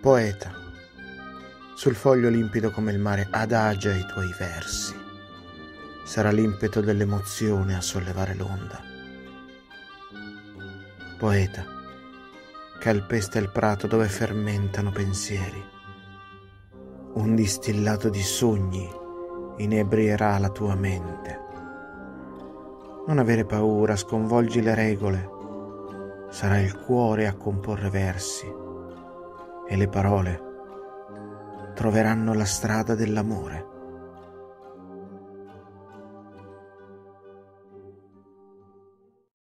Poeta, sul foglio limpido come il mare adagia i tuoi versi. Sarà l'impeto dell'emozione a sollevare l'onda. Poeta, calpesta il prato dove fermentano pensieri. Un distillato di sogni inebrierà la tua mente. Non avere paura, sconvolgi le regole. Sarà il cuore a comporre versi e le parole troveranno la strada dell'amore.